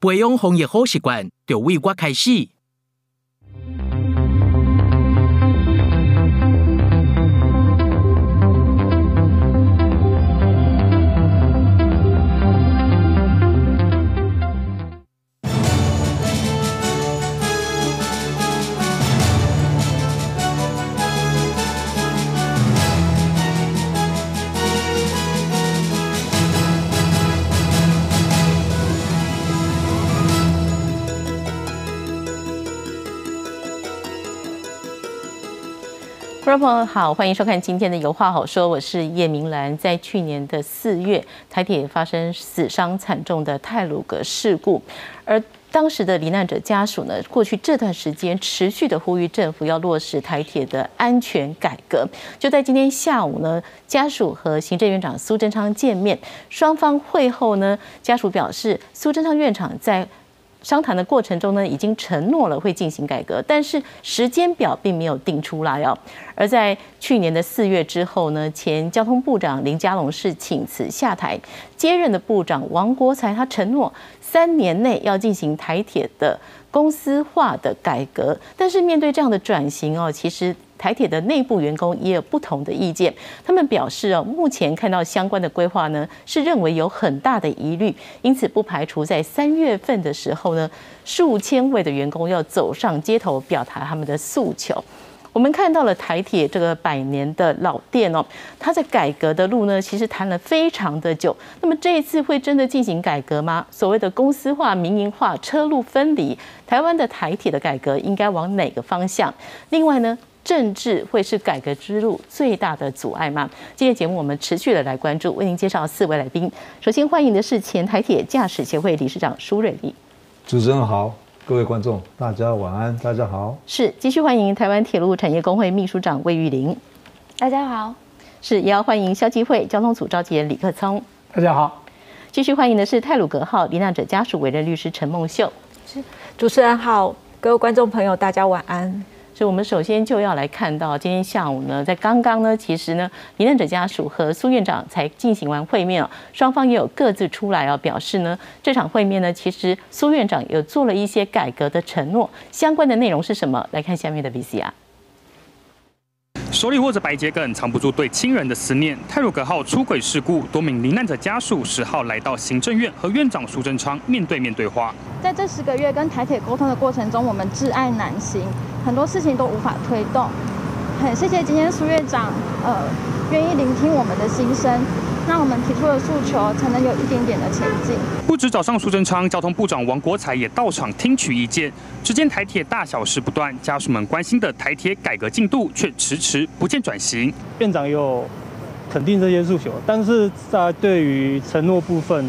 培养行业好习惯，就为我开始。观众朋友好，欢迎收看今天的《有话好说》，我是叶明兰。在去年的四月，台铁发生死伤惨重的泰鲁格事故，而当时的罹难者家属呢，过去这段时间持续的呼吁政府要落实台铁的安全改革。就在今天下午呢，家属和行政院长苏贞昌见面，双方会后呢，家属表示，苏贞昌院长在。商谈的过程中呢，已经承诺了会进行改革，但是时间表并没有定出来哦。而在去年的四月之后呢，前交通部长林佳龙是请辞下台，接任的部长王国才他承诺三年内要进行台铁的公司化的改革，但是面对这样的转型哦，其实。台铁的内部员工也有不同的意见，他们表示哦，目前看到相关的规划呢，是认为有很大的疑虑，因此不排除在三月份的时候呢，数千位的员工要走上街头表达他们的诉求。我们看到了台铁这个百年的老店哦，它在改革的路呢，其实谈了非常的久。那么这一次会真的进行改革吗？所谓的公司化、民营化、车路分离，台湾的台铁的改革应该往哪个方向？另外呢？政治会是改革之路最大的阻碍吗？今天节目我们持续的来关注，为您介绍四位来宾。首先欢迎的是前台铁驾驶协会理事长苏瑞丽。主持人好，各位观众大家晚安，大家好。是继续欢迎台湾铁路产业工会秘书长魏玉玲。大家好。是也要欢迎消基会交通组召集人李克聪。大家好。继续欢迎的是泰鲁格号罹难者家属委任律师陈梦秀。是主持人好，各位观众朋友大家晚安。所以，我们首先就要来看到，今天下午呢，在刚刚呢，其实呢，罹难者家属和苏院长才进行完会面啊，双方也有各自出来啊，表示呢，这场会面呢，其实苏院长有做了一些改革的承诺，相关的内容是什么？来看下面的 VCR。手里握着白桔梗，藏不住对亲人的思念。泰鲁格号出轨事故，多名罹难者家属十号来到行政院和院长苏贞昌面对面对话。在这十个月跟台铁沟通的过程中，我们挚爱难行，很多事情都无法推动。很谢谢今天苏院长，呃，愿意聆听我们的心声。让我们提出的诉求才能有一点点的前进。不止早上苏贞昌，交通部长王国才也到场听取意见。只见台铁大小事不断，家属们关心的台铁改革进度却迟迟不见转型。院长有肯定这些诉求，但是在对于承诺部分。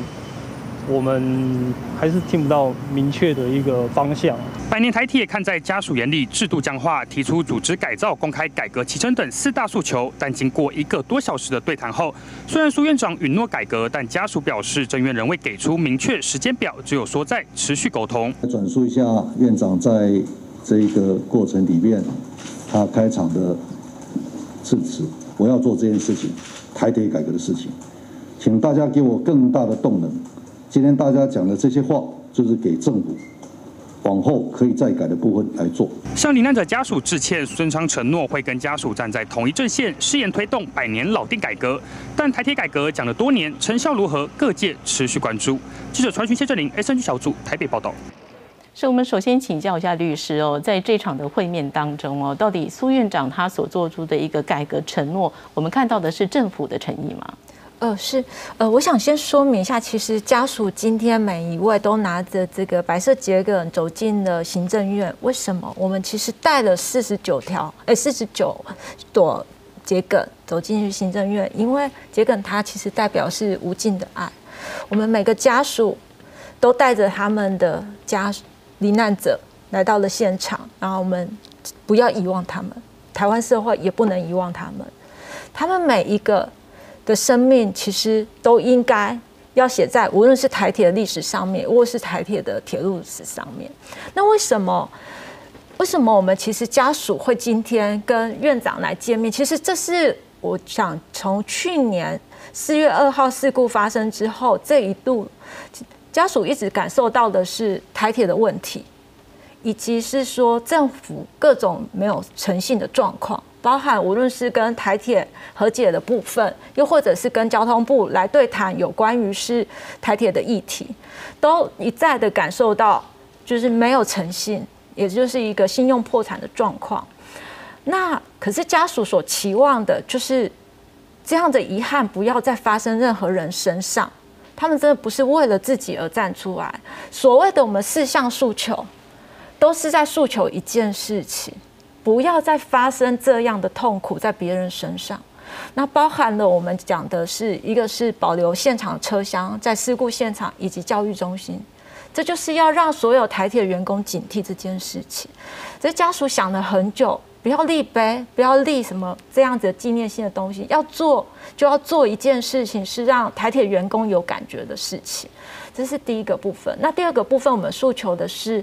我们还是听不到明确的一个方向。百年台铁看在家属眼里，制度僵化，提出组织改造、公开改革、提升等四大诉求。但经过一个多小时的对谈后，虽然苏院长允诺改革，但家属表示，政院仍未给出明确时间表，只有说在持续沟通。转述一下院长在这一个过程里面，他开场的致辞：我要做这件事情，台铁改革的事情，请大家给我更大的动能。今天大家讲的这些话，就是给政府往后可以再改的部分来做。向罹难者家属致歉，孙昌承诺会跟家属站在同一阵线，誓言推动百年老店改革。但台铁改革讲了多年，成效如何？各界持续关注。记者传讯谢振林，S N G 小组台北报道。是我们首先请教一下律师哦，在这场的会面当中哦，到底苏院长他所做出的一个改革承诺，我们看到的是政府的诚意吗？呃，是，呃，我想先说明一下，其实家属今天每一位都拿着这个白色桔梗走进了行政院。为什么？我们其实带了四十九条，哎，四十九朵桔梗走进去行政院，因为桔梗它其实代表是无尽的爱。我们每个家属都带着他们的家罹难者来到了现场，然后我们不要遗忘他们，台湾社会也不能遗忘他们，他们每一个。的生命其实都应该要写在无论是台铁的历史上面，或是台铁的铁路史上面。那为什么？为什么我们其实家属会今天跟院长来见面？其实这是我想从去年四月二号事故发生之后，这一度家属一直感受到的是台铁的问题，以及是说政府各种没有诚信的状况，包含无论是跟台铁和解的部分，又或者是跟交通部来对谈有关于是台铁的议题，都一再的感受到就是没有诚信，也就是一个信用破产的状况。那可是家属所期望的就是这样的遗憾不要再发生任何人身上。他们真的不是为了自己而站出来。所谓的我们四项诉求，都是在诉求一件事情：不要再发生这样的痛苦在别人身上。那包含了我们讲的是一个是保留现场车厢在事故现场以及教育中心，这就是要让所有台铁员工警惕这件事情。这家属想了很久。不要立碑，不要立什么这样子纪念性的东西。要做就要做一件事情，是让台铁员工有感觉的事情。这是第一个部分。那第二个部分，我们诉求的是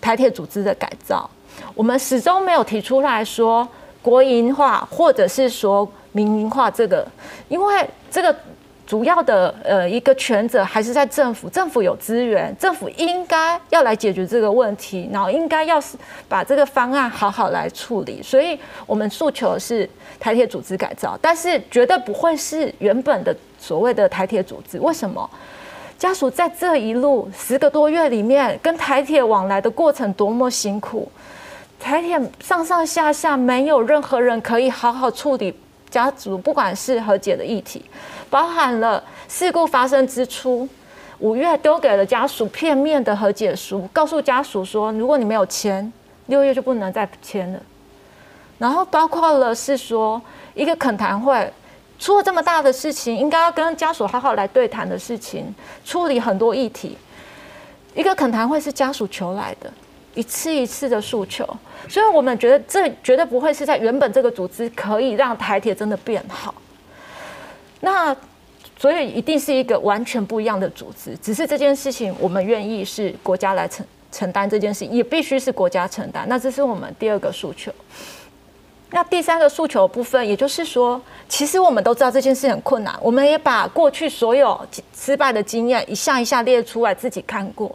台铁组织的改造。我们始终没有提出来说国营化，或者是说民营化这个，因为这个。主要的呃一个权责还是在政府，政府有资源，政府应该要来解决这个问题，然后应该要是把这个方案好好来处理。所以我们诉求是台铁组织改造，但是绝对不会是原本的所谓的台铁组织。为什么？家属在这一路十个多月里面跟台铁往来的过程多么辛苦，台铁上上下下没有任何人可以好好处理家族，不管是和解的议题。包含了事故发生之初，五月丢给了家属片面的和解书，告诉家属说，如果你没有签，六月就不能再签了。然后包括了是说，一个恳谈会出了这么大的事情，应该要跟家属好好来对谈的事情，处理很多议题。一个恳谈会是家属求来的，一次一次的诉求，所以我们觉得这绝对不会是在原本这个组织可以让台铁真的变好。那所以一定是一个完全不一样的组织，只是这件事情我们愿意是国家来承承担这件事，也必须是国家承担。那这是我们第二个诉求。那第三个诉求部分，也就是说，其实我们都知道这件事很困难，我们也把过去所有失败的经验一项一项列出来自己看过。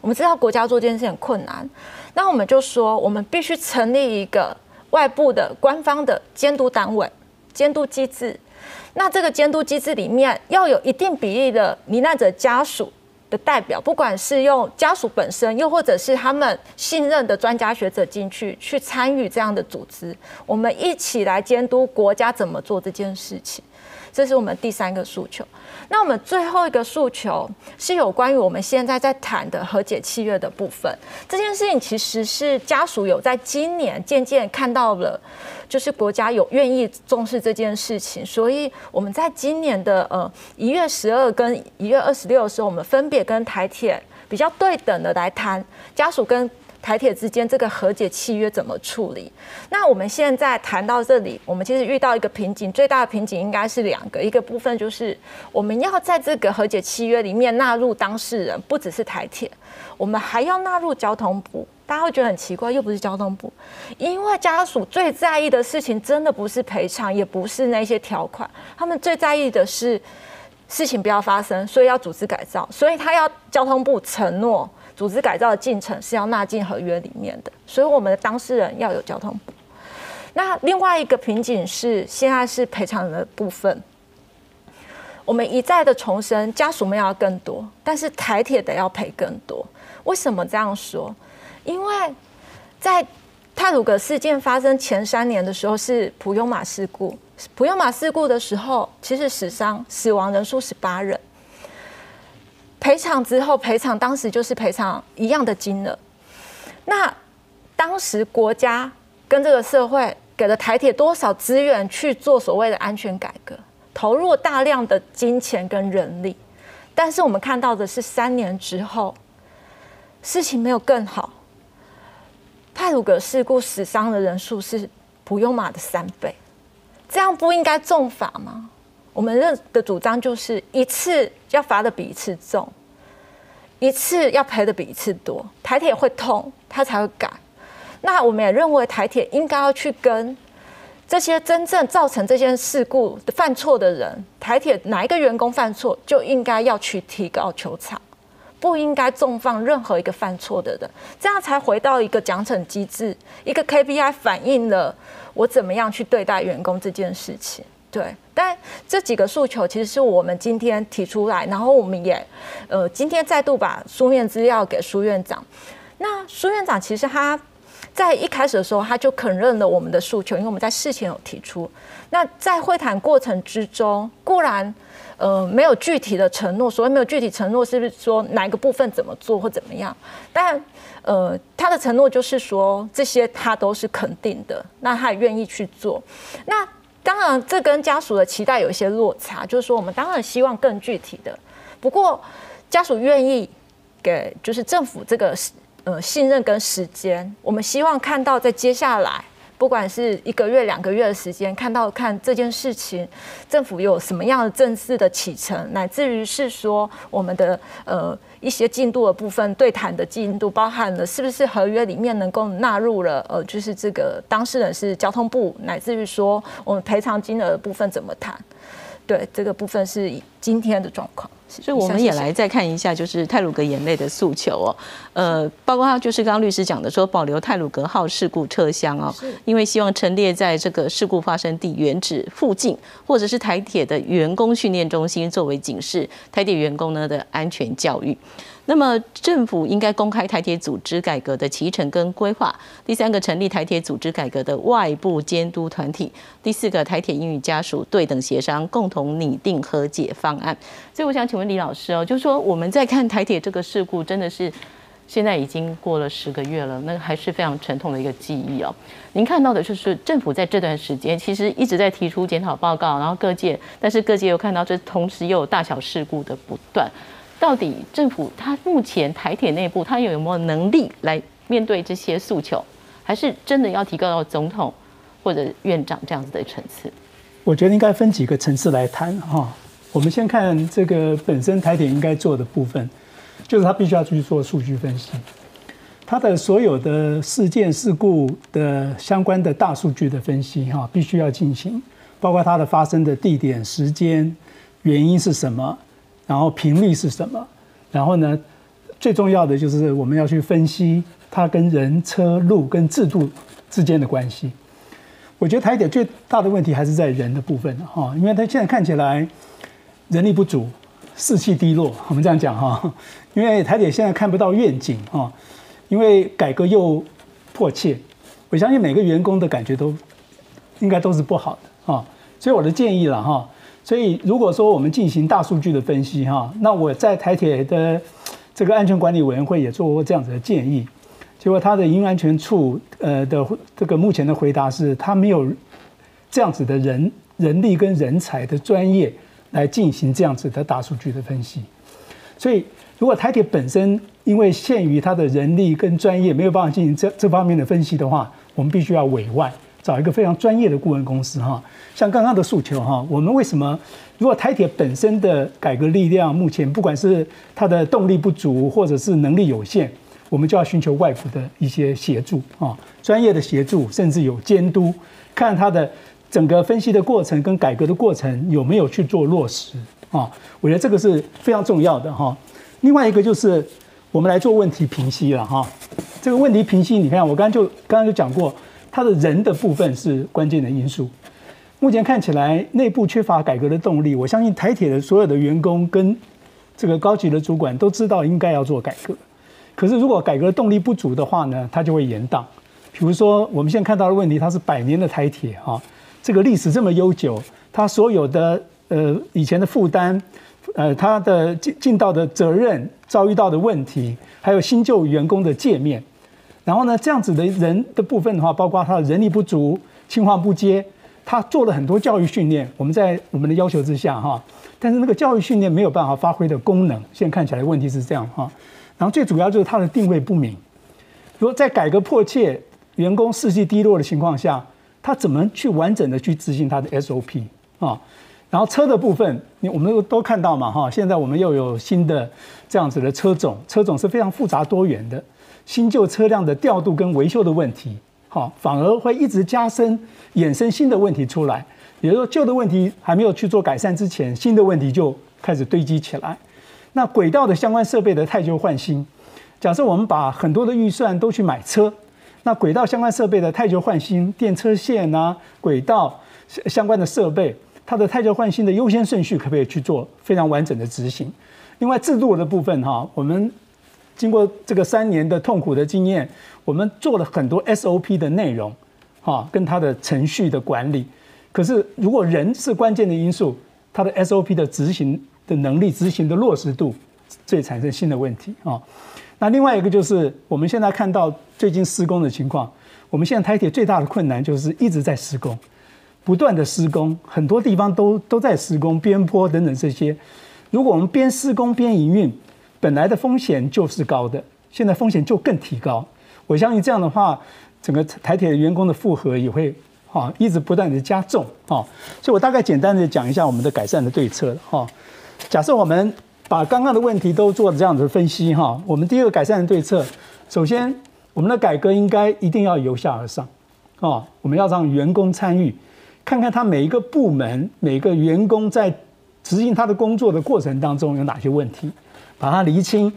我们知道国家做这件事很困难，那我们就说，我们必须成立一个外部的官方的监督单位、监督机制。那这个监督机制里面要有一定比例的罹难者家属的代表，不管是用家属本身，又或者是他们信任的专家学者进去去参与这样的组织，我们一起来监督国家怎么做这件事情。这是我们第三个诉求。那我们最后一个诉求是有关于我们现在在谈的和解契约的部分。这件事情其实是家属有在今年渐渐看到了，就是国家有愿意重视这件事情，所以我们在今年的呃一月十二跟一月二十六的时候，我们分别跟台铁比较对等的来谈家属跟。台铁之间这个和解契约怎么处理？那我们现在谈到这里，我们其实遇到一个瓶颈，最大的瓶颈应该是两个，一个部分就是我们要在这个和解契约里面纳入当事人，不只是台铁，我们还要纳入交通部。大家会觉得很奇怪，又不是交通部，因为家属最在意的事情真的不是赔偿，也不是那些条款，他们最在意的是事情不要发生，所以要组织改造，所以他要交通部承诺。组织改造的进程是要纳进合约里面的，所以我们的当事人要有交通部。那另外一个瓶颈是，现在是赔偿的部分，我们一再的重申，家属们要更多，但是台铁得要赔更多。为什么这样说？因为在泰鲁格事件发生前三年的时候，是普悠马事故。普悠马事故的时候，其实死伤死亡人数十八人。赔偿之后，赔偿当时就是赔偿一样的金额。那当时国家跟这个社会给了台铁多少资源去做所谓的安全改革，投入大量的金钱跟人力。但是我们看到的是，三年之后事情没有更好。泰鲁格事故死伤的人数是普悠马的三倍，这样不应该重罚吗？我们认的主张就是一次要罚的比一次重，一次要赔的比一次多，台铁会痛，他才会改。那我们也认为台铁应该要去跟这些真正造成这件事故犯错的人，台铁哪一个员工犯错，就应该要去提高球场，不应该重放任何一个犯错的人，这样才回到一个奖惩机制，一个 KPI 反映了我怎么样去对待员工这件事情。对，但这几个诉求其实是我们今天提出来，然后我们也呃今天再度把书面资料给苏院长。那苏院长其实他在一开始的时候他就肯认了我们的诉求，因为我们在事前有提出。那在会谈过程之中，固然呃没有具体的承诺，所谓没有具体承诺，是不是说哪一个部分怎么做或怎么样？但呃他的承诺就是说这些他都是肯定的，那他也愿意去做。那当然，这跟家属的期待有一些落差，就是说，我们当然希望更具体的。不过，家属愿意给就是政府这个呃信任跟时间，我们希望看到在接下来。不管是一个月、两个月的时间，看到看这件事情，政府有什么样的正式的启程，乃至于是说我们的呃一些进度的部分，对谈的进度，包含了是不是合约里面能够纳入了呃，就是这个当事人是交通部，乃至于说我们赔偿金额的部分怎么谈？对，这个部分是今天的状况。所以我们也来再看一下，就是泰鲁格眼泪的诉求哦，呃，包括他就是刚刚律师讲的，说保留泰鲁格号事故车厢哦，因为希望陈列在这个事故发生地原址附近，或者是台铁的员工训练中心，作为警示台铁员工呢的安全教育。那么政府应该公开台铁组织改革的脐程跟规划。第三个，成立台铁组织改革的外部监督团体。第四个，台铁应与家属对等协商，共同拟定和解方案。所以我想请问李老师哦，就是说我们在看台铁这个事故，真的是现在已经过了十个月了，那还是非常沉痛的一个记忆哦。您看到的就是政府在这段时间其实一直在提出检讨报告，然后各界，但是各界又看到这同时又有大小事故的不断。到底政府它目前台铁内部它有没有能力来面对这些诉求，还是真的要提高到总统或者院长这样子的层次？我觉得应该分几个层次来谈哈。我们先看这个本身台铁应该做的部分，就是他必须要去做数据分析，他的所有的事件事故的相关的大数据的分析哈，必须要进行，包括它的发生的地点、时间、原因是什么。然后频率是什么？然后呢，最重要的就是我们要去分析它跟人、车、路跟制度之间的关系。我觉得台铁最大的问题还是在人的部分哈，因为它现在看起来人力不足、士气低落。我们这样讲哈，因为台铁现在看不到愿景哈，因为改革又迫切，我相信每个员工的感觉都应该都是不好的啊。所以我的建议了哈。所以，如果说我们进行大数据的分析，哈，那我在台铁的这个安全管理委员会也做过这样子的建议，结果他的营安全处呃的这个目前的回答是，他没有这样子的人人力跟人才的专业来进行这样子的大数据的分析。所以，如果台铁本身因为限于他的人力跟专业没有办法进行这这方面的分析的话，我们必须要委外。找一个非常专业的顾问公司哈，像刚刚的诉求哈，我们为什么如果台铁本身的改革力量目前不管是它的动力不足或者是能力有限，我们就要寻求外部的一些协助啊，专业的协助，甚至有监督，看它的整个分析的过程跟改革的过程有没有去做落实啊，我觉得这个是非常重要的哈。另外一个就是我们来做问题评析了哈，这个问题评析，你看我刚刚就刚刚就讲过。它的人的部分是关键的因素。目前看起来内部缺乏改革的动力。我相信台铁的所有的员工跟这个高级的主管都知道应该要做改革。可是如果改革动力不足的话呢，它就会延宕。比如说我们现在看到的问题，它是百年的台铁哈，这个历史这么悠久，它所有的呃以前的负担，呃它的尽尽到的责任，遭遇到的问题，还有新旧员工的界面。然后呢，这样子的人的部分的话，包括他的人力不足、青黄不接，他做了很多教育训练。我们在我们的要求之下哈，但是那个教育训练没有办法发挥的功能，现在看起来问题是这样哈。然后最主要就是他的定位不明。如果在改革迫切、员工士气低落的情况下，他怎么去完整的去执行他的 SOP 啊？然后车的部分，你我们都都看到嘛哈，现在我们又有新的这样子的车种，车种是非常复杂多元的。新旧车辆的调度跟维修的问题，好，反而会一直加深、衍生新的问题出来。也就是说，旧的问题还没有去做改善之前，新的问题就开始堆积起来。那轨道的相关设备的太旧换新，假设我们把很多的预算都去买车，那轨道相关设备的太旧换新，电车线啊，轨道相关的设备，它的太旧换新的优先顺序可不可以去做非常完整的执行？另外制度的部分哈，我们经过这个三年的痛苦的经验，我们做了很多 SOP 的内容，哈，跟它的程序的管理。可是如果人是关键的因素，它的 SOP 的执行的能力、执行的落实度，最产生新的问题啊。那另外一个就是我们现在看到最近施工的情况，我们现在台铁最大的困难就是一直在施工，不断的施工，很多地方都都在施工，边坡等等这些。如果我们边施工边营运，本来的风险就是高的，现在风险就更提高。我相信这样的话，整个台铁员工的负荷也会啊一直不断的加重啊。所以我大概简单的讲一下我们的改善的对策哈。假设我们把刚刚的问题都做这样子分析哈，我们第一个改善的对策，首先我们的改革应该一定要由下而上啊，我们要让员工参与，看看他每一个部门每个员工在。执行他的工作的过程当中有哪些问题，把它厘清，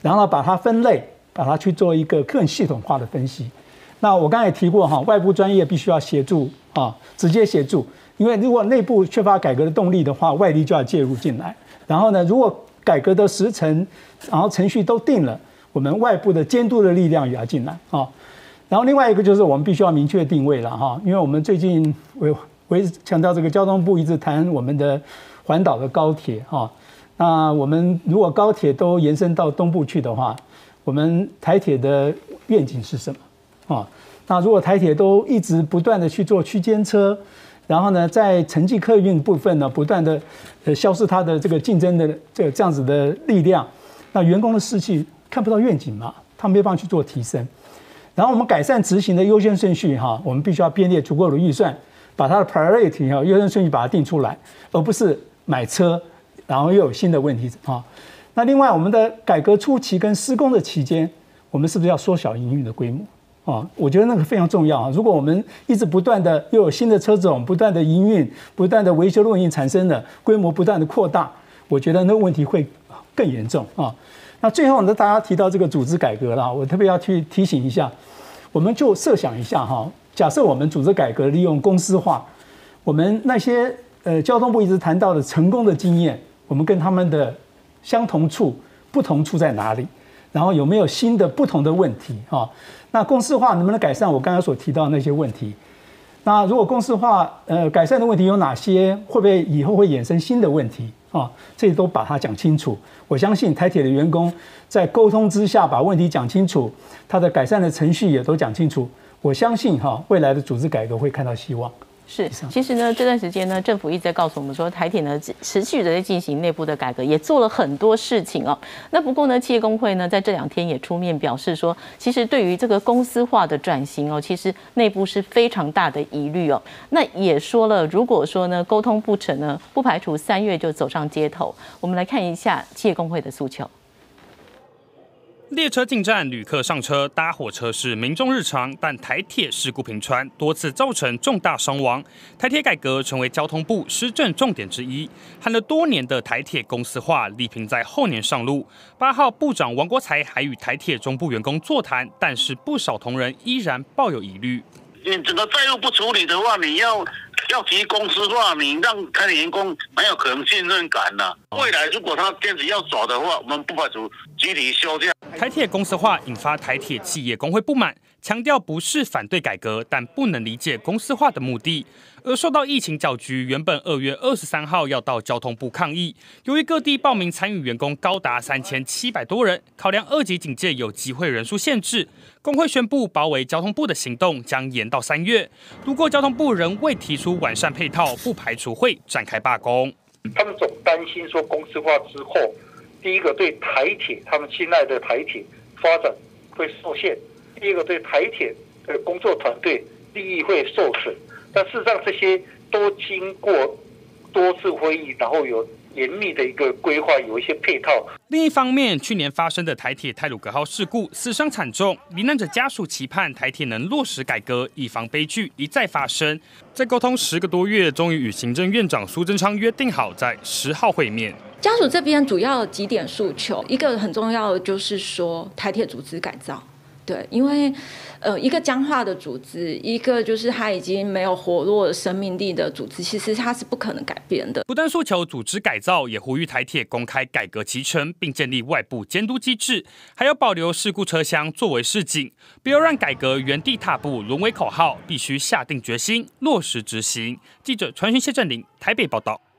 然后把它分类，把它去做一个更系统化的分析。那我刚才也提过哈，外部专业必须要协助啊，直接协助，因为如果内部缺乏改革的动力的话，外力就要介入进来。然后呢，如果改革的时程，然后程序都定了，我们外部的监督的力量也要进来啊。然后另外一个就是我们必须要明确定位了哈，因为我们最近我我一直强调这个交通部一直谈我们的。环岛的高铁哈，那我们如果高铁都延伸到东部去的话，我们台铁的愿景是什么啊？那如果台铁都一直不断的去做区间车，然后呢，在城际客运部分呢，不断的呃消失它的这个竞争的这这样子的力量，那员工的士气看不到愿景嘛，他没办法去做提升。然后我们改善执行的优先顺序哈，我们必须要编列足够的预算，把它的 priority 哈优先顺序把它定出来，而不是。买车，然后又有新的问题啊。那另外，我们的改革初期跟施工的期间，我们是不是要缩小营运的规模啊？我觉得那个非常重要啊。如果我们一直不断的又有新的车种，不断的营运，不断的维修的问题产生的规模不断的扩大，我觉得那个问题会更严重啊。那最后呢，大家提到这个组织改革了，我特别要去提醒一下，我们就设想一下哈，假设我们组织改革利用公司化，我们那些。呃，交通部一直谈到的成功的经验，我们跟他们的相同处、不同处在哪里？然后有没有新的不同的问题？哈，那公司化能不能改善我刚才所提到那些问题？那如果公司化呃改善的问题有哪些？会不会以后会衍生新的问题？啊，这些都把它讲清楚。我相信台铁的员工在沟通之下把问题讲清楚，他的改善的程序也都讲清楚。我相信哈，未来的组织改革会看到希望。是，其实呢，这段时间呢，政府一直在告诉我们说，台铁呢持续的在进行内部的改革，也做了很多事情哦。那不过呢，企业工会呢在这两天也出面表示说，其实对于这个公司化的转型哦，其实内部是非常大的疑虑哦。那也说了，如果说呢沟通不成呢，不排除三月就走上街头。我们来看一下企业工会的诉求。列车进站，旅客上车，搭火车是民众日常，但台铁事故频传，多次造成重大伤亡。台铁改革成为交通部施政重点之一，喊了多年的台铁公司化，力拼在后年上路。八号，部长王国才还与台铁中部员工座谈，但是不少同仁依然抱有疑虑。你整个债务不处理的话，你要。要提公司化，你让他的员工没有可能信任感呐。未来如果他坚持要走的话，我们不排除集体休假。台铁公司化引发台铁企业工会不满，强调不是反对改革，但不能理解公司化的目的。而受到疫情搅局，原本二月二十三号要到交通部抗议，由于各地报名参与员工高达三千七百多人，考量二级警戒有机会人数限制，工会宣布包围交通部的行动将延到三月。如果交通部仍未提出完善配套，不排除会展开罢工。他们总担心说公司化之后，第一个对台铁他们信赖的台铁发展会受限，第一个对台铁的工作团队利益会受损。但事实上，这些都经过多次会议，然后有严密的一个规划，有一些配套。另一方面，去年发生的台铁泰鲁格号事故，死伤惨重，罹难者家属期盼台铁能落实改革，以防悲剧一再发生。在沟通十个多月，终于与行政院长苏贞昌约定好在十号会面。家属这边主要几点诉求，一个很重要的就是说台铁组织改造。对，因为，呃，一个僵化的组织，一个就是它已经没有活络生命力的组织，其实它是不可能改变的。不但诉求组织改造，也呼吁台铁公开改革其程，并建立外部监督机制，还要保留事故车厢作为示警，不要让改革原地踏步沦为口号，必须下定决心落实执行。记者传讯谢振林台北报道。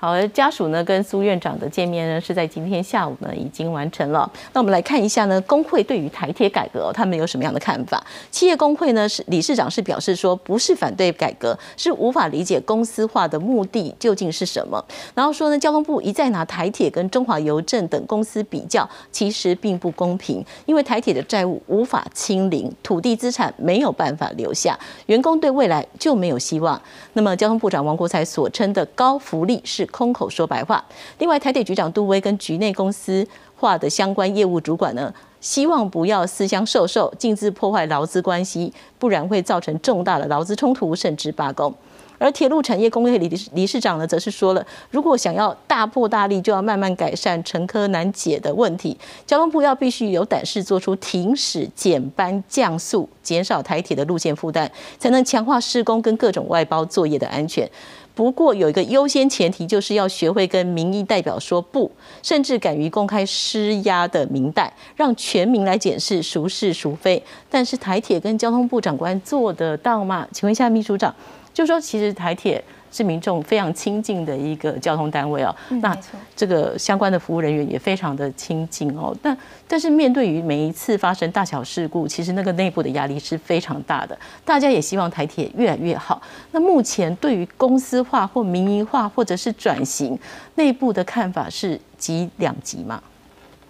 好，家属呢跟苏院长的见面呢是在今天下午呢已经完成了。那我们来看一下呢，工会对于台铁改革他们有什么样的看法？企业工会呢是理事长是表示说，不是反对改革，是无法理解公司化的目的究竟是什么。然后说呢，交通部一再拿台铁跟中华邮政等公司比较，其实并不公平，因为台铁的债务无法清零，土地资产没有办法留下，员工对未来就没有希望。那么交通部长王国才所称的高福利是。空口说白话。另外，台铁局长杜威跟局内公司化的相关业务主管呢，希望不要私相授受，禁止破坏劳资关系，不然会造成重大的劳资冲突，甚至罢工。而铁路产业工会理理事长呢，则是说了，如果想要大破大立，就要慢慢改善乘客难解的问题。交通部要必须有胆识，做出停驶、减班、降速，减少台铁的路线负担，才能强化施工跟各种外包作业的安全。不过有一个优先前提，就是要学会跟民意代表说不，甚至敢于公开施压的明代，让全民来检视孰是孰非。但是台铁跟交通部长官做得到吗？请问一下秘书长，就说其实台铁。是民众非常亲近的一个交通单位哦，那这个相关的服务人员也非常的亲近哦。但但是面对于每一次发生大小事故，其实那个内部的压力是非常大的。大家也希望台铁越来越好。那目前对于公司化或民营化或者是转型，内部的看法是极两极吗？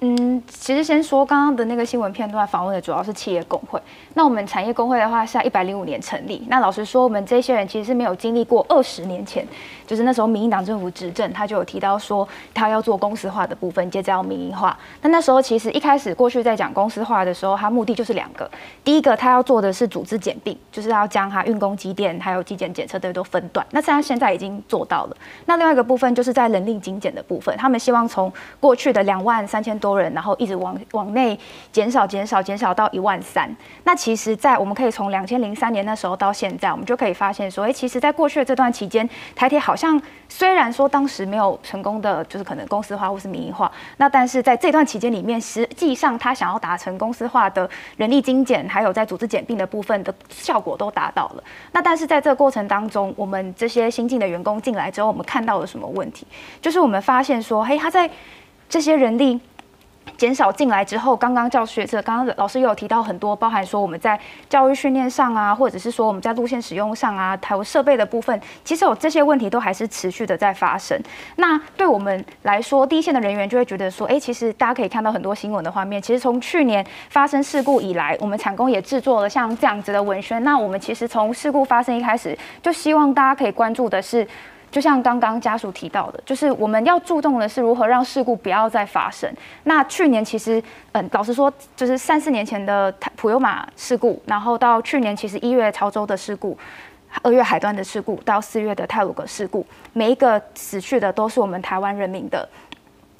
嗯，其实先说刚刚的那个新闻片段，访问的主要是企业工会。那我们产业工会的话是在一百零五年成立。那老实说，我们这些人其实是没有经历过二十年前，就是那时候民进党政府执政，他就有提到说他要做公司化的部分，接着要民营化。那那时候其实一开始过去在讲公司化的时候，他目的就是两个。第一个，他要做的是组织简并，就是要将他运工机电还有机检检测这些都分段。那现在现在已经做到了。那另外一个部分就是在人力精简的部分，他们希望从过去的两万三千多。多人，然后一直往往内减少、减少、减少到一万三。那其实，在我们可以从两千零三年那时候到现在，我们就可以发现说，哎，其实，在过去的这段期间，台铁好像虽然说当时没有成功的，就是可能公司化或是民营化，那但是在这段期间里面，实际上他想要达成公司化的人力精简，还有在组织简并的部分的效果都达到了。那但是在这个过程当中，我们这些新进的员工进来之后，我们看到了什么问题？就是我们发现说，嘿，他在这些人力。减少进来之后，刚刚教学者刚刚老师又有提到很多，包含说我们在教育训练上啊，或者是说我们在路线使用上啊，还有设备的部分，其实有这些问题都还是持续的在发生。那对我们来说，第一线的人员就会觉得说，哎，其实大家可以看到很多新闻的画面，其实从去年发生事故以来，我们产工也制作了像这样子的文宣。那我们其实从事故发生一开始，就希望大家可以关注的是。就像刚刚家属提到的，就是我们要注重的是如何让事故不要再发生。那去年其实，嗯，老实说，就是三四年前的普悠玛事故，然后到去年其实一月潮州的事故，二月海端的事故，到四月的泰鲁格事故，每一个死去的都是我们台湾人民的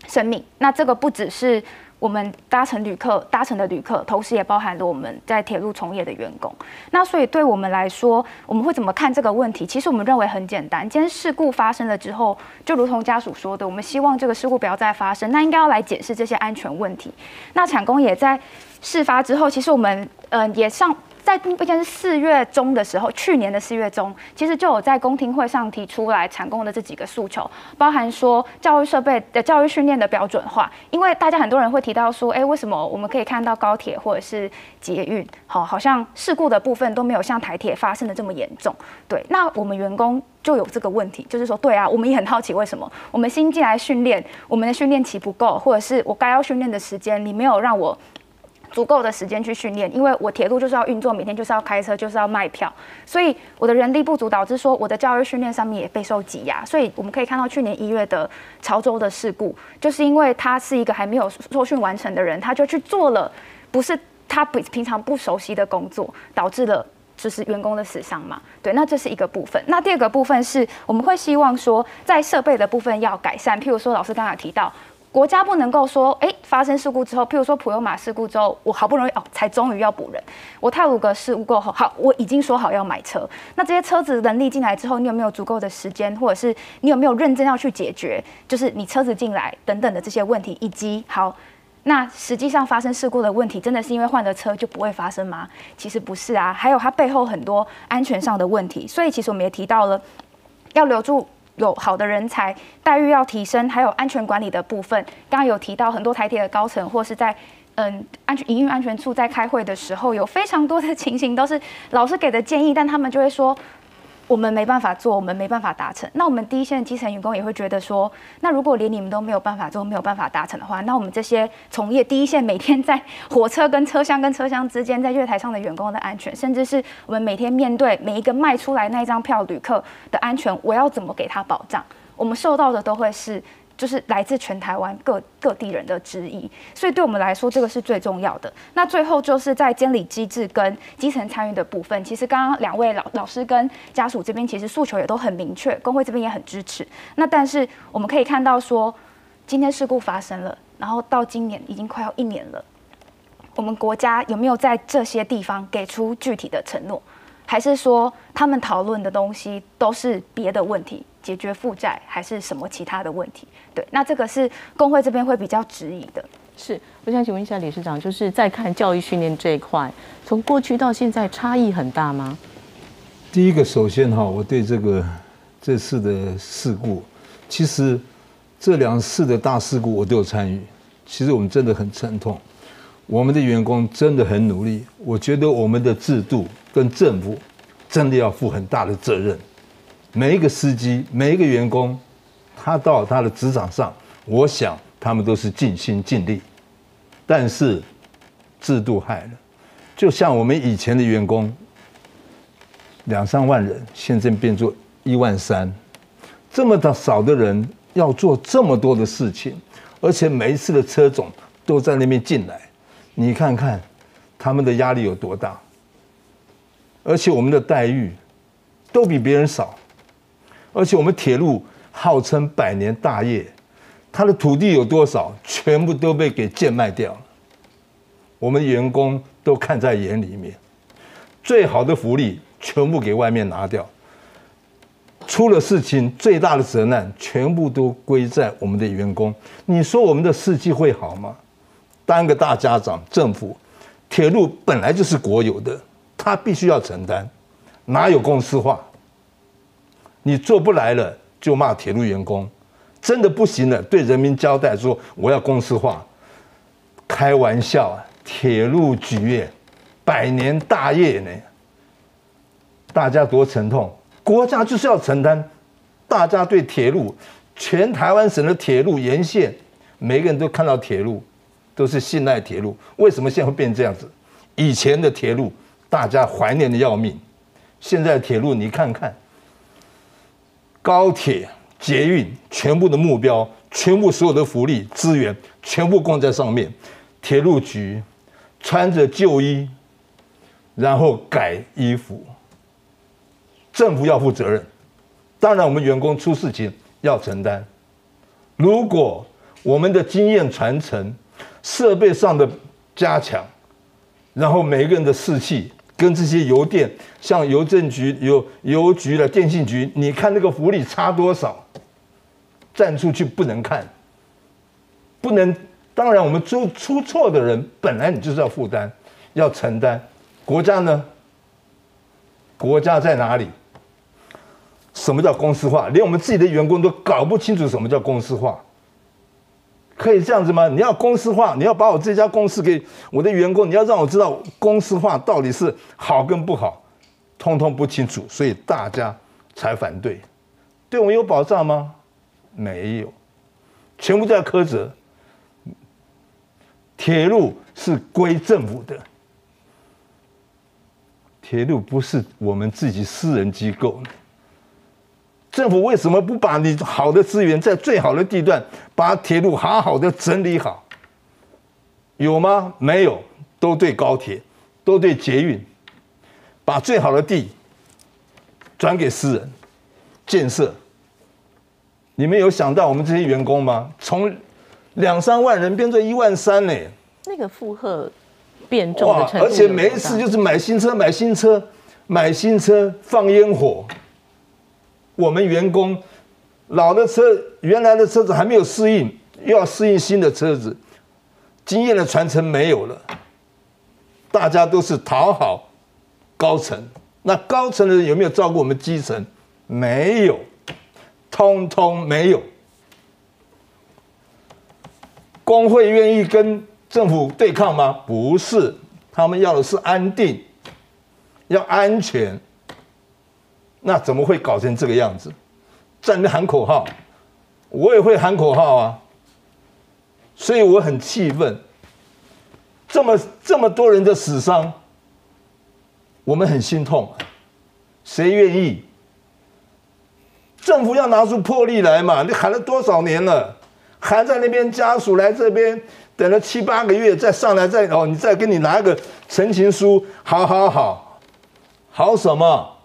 生命。那这个不只是。我们搭乘旅客搭乘的旅客，同时也包含了我们在铁路从业的员工。那所以对我们来说，我们会怎么看这个问题？其实我们认为很简单。今天事故发生了之后，就如同家属说的，我们希望这个事故不要再发生。那应该要来检视这些安全问题。那产工也在事发之后，其实我们嗯也上。在毕竟是四月中的时候，去年的四月中，其实就有在公听会上提出来产工的这几个诉求，包含说教育设备的教育训练的标准化。因为大家很多人会提到说，哎，为什么我们可以看到高铁或者是捷运，好，好像事故的部分都没有像台铁发生的这么严重？对，那我们员工就有这个问题，就是说，对啊，我们也很好奇为什么我们新进来训练，我们的训练期不够，或者是我该要训练的时间，你没有让我。足够的时间去训练，因为我铁路就是要运作，每天就是要开车，就是要卖票，所以我的人力不足，导致说我的教育训练上面也备受挤压。所以我们可以看到去年一月的潮州的事故，就是因为他是一个还没有受训完成的人，他就去做了不是他平平常不熟悉的工作，导致了就是员工的死伤嘛。对，那这是一个部分。那第二个部分是我们会希望说，在设备的部分要改善，譬如说老师刚才提到。国家不能够说，哎，发生事故之后，譬如说普悠马事故之后，我好不容易哦，才终于要补人。我泰鲁格事故过后，好，我已经说好要买车。那这些车子能力进来之后，你有没有足够的时间，或者是你有没有认真要去解决，就是你车子进来等等的这些问题，以及好，那实际上发生事故的问题，真的是因为换了车就不会发生吗？其实不是啊，还有它背后很多安全上的问题。所以其实我们也提到了，要留住。有好的人才，待遇要提升，还有安全管理的部分。刚刚有提到很多台铁的高层，或是在嗯安全营运安全处在开会的时候，有非常多的 情形都是老师给的建议，但他们就会说。我们没办法做，我们没办法达成。那我们第一线基层员工也会觉得说，那如果连你们都没有办法做，没有办法达成的话，那我们这些从业第一线每天在火车跟车厢跟车厢之间，在月台上的员工的安全，甚至是我们每天面对每一个卖出来那一张票旅客的安全，我要怎么给他保障？我们受到的都会是。就是来自全台湾各各地人的质疑，所以对我们来说，这个是最重要的。那最后就是在监理机制跟基层参与的部分，其实刚刚两位老老师跟家属这边其实诉求也都很明确，工会这边也很支持。那但是我们可以看到说，今天事故发生了，然后到今年已经快要一年了，我们国家有没有在这些地方给出具体的承诺？还是说他们讨论的东西都是别的问题，解决负债还是什么其他的问题？对，那这个是工会这边会比较质疑的。是，我想请问一下理事长，就是在看教育训练这一块，从过去到现在差异很大吗？第一个，首先哈，我对这个这次的事故，其实这两次的大事故我都有参与，其实我们真的很沉痛。我们的员工真的很努力，我觉得我们的制度跟政府真的要负很大的责任。每一个司机，每一个员工，他到他的职场上，我想他们都是尽心尽力。但是制度害了，就像我们以前的员工两三万人，现在变作一万三，这么的少的人要做这么多的事情，而且每一次的车种都在那边进来。你看看，他们的压力有多大？而且我们的待遇都比别人少，而且我们铁路号称百年大业，它的土地有多少，全部都被给贱卖掉了。我们员工都看在眼里面，最好的福利全部给外面拿掉，出了事情最大的责难全部都归在我们的员工。你说我们的士气会好吗？当个大家长，政府铁路本来就是国有的，他必须要承担，哪有公司化？你做不来了就骂铁路员工，真的不行了，对人民交代说我要公司化，开玩笑啊！铁路局百年大业呢，大家多沉痛，国家就是要承担，大家对铁路，全台湾省的铁路沿线，每个人都看到铁路。都是信赖铁路，为什么现在会变这样子？以前的铁路大家怀念的要命，现在铁路你看看，高铁、捷运全部的目标，全部所有的福利资源全部供在上面，铁路局穿着旧衣，然后改衣服，政府要负责任，当然我们员工出事情要承担。如果我们的经验传承，设备上的加强，然后每一个人的士气跟这些邮电，像邮政局、邮邮局的电信局，你看那个福利差多少？站出去不能看，不能。当然，我们出出错的人，本来你就是要负担，要承担。国家呢？国家在哪里？什么叫公司化？连我们自己的员工都搞不清楚什么叫公司化。可以这样子吗？你要公司化，你要把我这家公司给我的员工，你要让我知道公司化到底是好跟不好，通通不清楚，所以大家才反对。对我们有保障吗？没有，全部在苛责。铁路是归政府的，铁路不是我们自己私人机构。政府为什么不把你好的资源在最好的地段，把铁路好好的整理好？有吗？没有，都对高铁，都对捷运，把最好的地转给私人建设。你们有想到我们这些员工吗？从两三万人变成一万三呢？那个负荷变重的程度，而且每一次就是买新车、买新车、买新车放烟火。我们员工老的车、原来的车子还没有适应，又要适应新的车子，经验的传承没有了。大家都是讨好高层，那高层的人有没有照顾我们基层？没有。通通没有，工会愿意跟政府对抗吗？不是，他们要的是安定，要安全。那怎么会搞成这个样子？站在喊口号，我也会喊口号啊。所以我很气愤，这么这么多人的死伤，我们很心痛。谁愿意？政府要拿出魄力来嘛？你喊了多少年了？还在那边家属来这边等了七八个月，再上来再哦，你再给你拿个陈情书，好好好，好什么？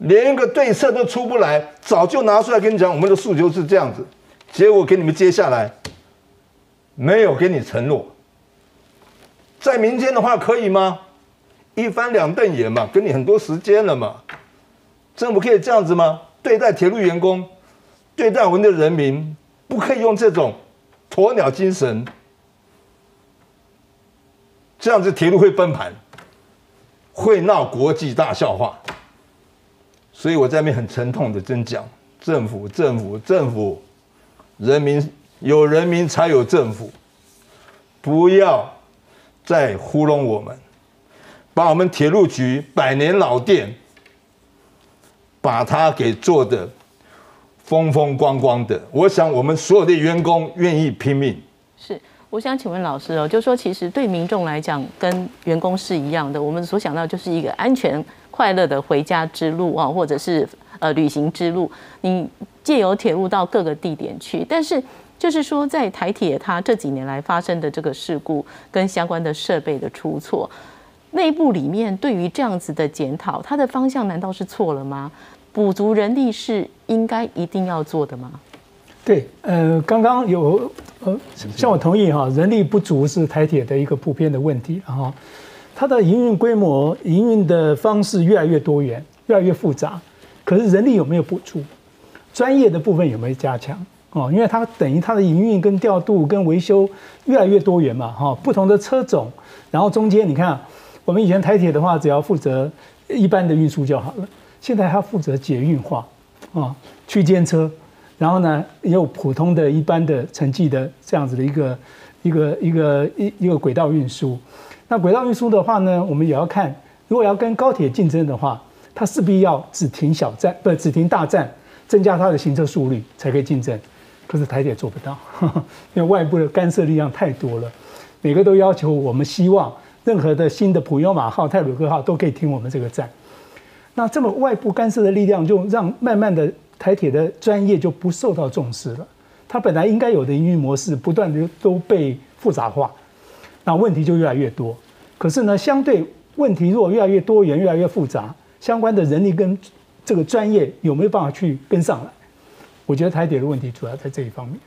连一个对策都出不来，早就拿出来跟你讲，我们的诉求是这样子，结果给你们接下来没有给你承诺，在民间的话可以吗？一翻两瞪眼嘛，给你很多时间了嘛，政府可以这样子吗？对待铁路员工，对待我们的人民，不可以用这种鸵鸟精神，这样子铁路会崩盘，会闹国际大笑话。所以我在那边很沉痛的真讲：政府，政府，政府，人民有人民才有政府，不要再糊弄我们，把我们铁路局百年老店。把它给做的风风光光的，我想我们所有的员工愿意拼命。是，我想请问老师哦，就说其实对民众来讲，跟员工是一样的，我们所想到就是一个安全快乐的回家之路啊，或者是呃旅行之路。你借由铁路到各个地点去，但是就是说在台铁它这几年来发生的这个事故跟相关的设备的出错。内部里面对于这样子的检讨，它的方向难道是错了吗？补足人力是应该一定要做的吗？对，呃，刚刚有呃，像我同意哈，人力不足是台铁的一个普遍的问题，然后它的营运规模、营运的方式越来越多元、越来越复杂，可是人力有没有补助？专业的部分有没有加强？哦，因为它等于它的营运跟调度跟维修越来越多元嘛，哈，不同的车种，然后中间你看。我们以前台铁的话，只要负责一般的运输就好了。现在它负责捷运化，啊，区间车，然后呢，也有普通的一般的城际的这样子的一个一个一个一一个轨道运输。那轨道运输的话呢，我们也要看，如果要跟高铁竞争的话，它势必要只停小站，不只停大站，增加它的行车速率才可以竞争。可是台铁做不到，因为外部的干涉力量太多了，每个都要求我们希望。任何的新的普悠马号、泰鲁克号都可以停我们这个站，那这么外部干涉的力量，就让慢慢的台铁的专业就不受到重视了。它本来应该有的营运模式，不断的都被复杂化，那问题就越来越多。可是呢，相对问题如果越来越多元、越来越复杂，相关的人力跟这个专业有没有办法去跟上来？我觉得台铁的问题主要在这一方面。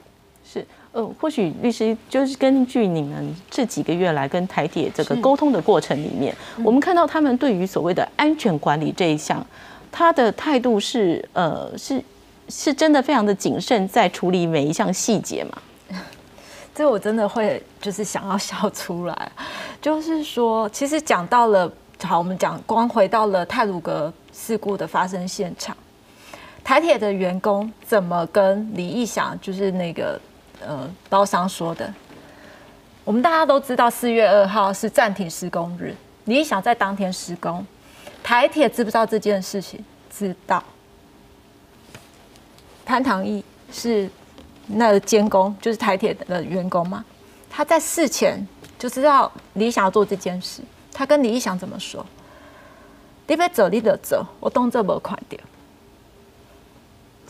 是。呃，或许律师就是根据你们这几个月来跟台铁这个沟通的过程里面，我们看到他们对于所谓的安全管理这一项，他的态度是呃是是真的非常的谨慎，在处理每一项细节嘛？这我真的会就是想要笑出来，就是说，其实讲到了，好，我们讲光回到了泰鲁格事故的发生现场，台铁的员工怎么跟李义祥就是那个。呃，包商说的，我们大家都知道，四月二号是暂停施工日。你想在当天施工，台铁知不知道这件事情？知道。潘唐义是那监工，就是台铁的员工嘛？他在事前就知道李想要做这件事，他跟李义祥怎么说？你别走，你得走，我动作不快点。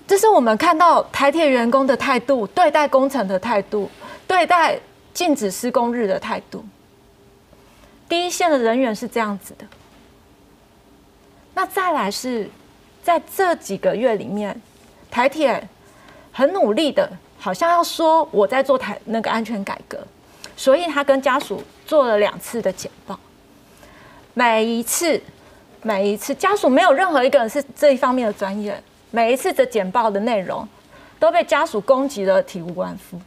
这是我们看到台铁员工的态度，对待工程的态度，对待禁止施工日的态度。第一线的人员是这样子的。那再来是，在这几个月里面，台铁很努力的，好像要说我在做台那个安全改革，所以他跟家属做了两次的简报。每一次，每一次家属没有任何一个人是这一方面的专业，每一次的简报的内容都被家属攻击的体无完肤。